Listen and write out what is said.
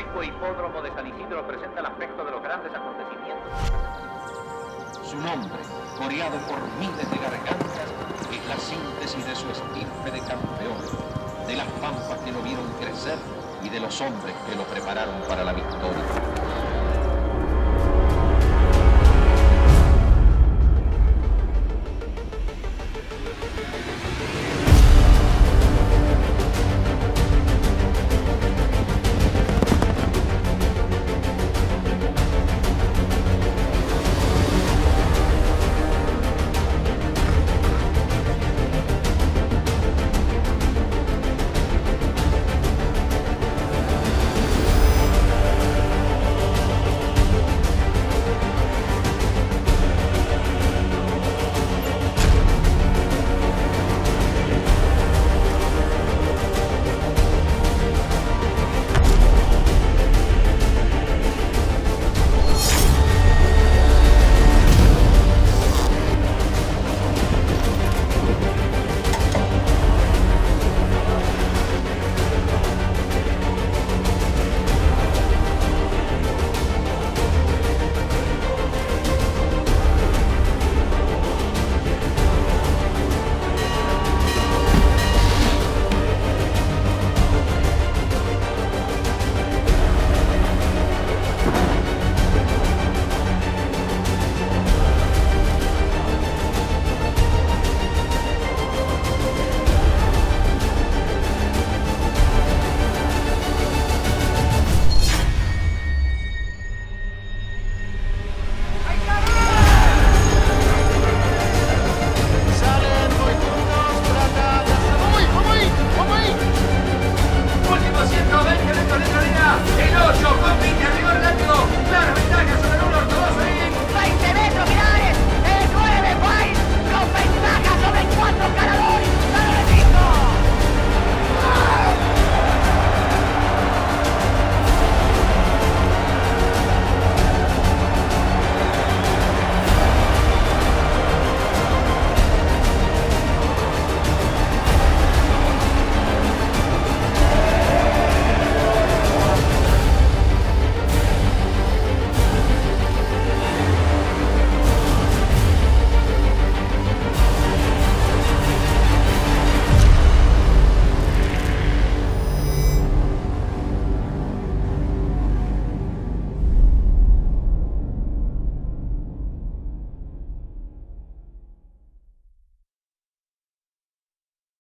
hipódromo de San Isidro presenta el aspecto de los grandes acontecimientos. Su nombre, coreado por miles de gargantas, es la síntesis de su estirpe de campeón, de las pampas que lo vieron crecer y de los hombres que lo prepararon para la victoria.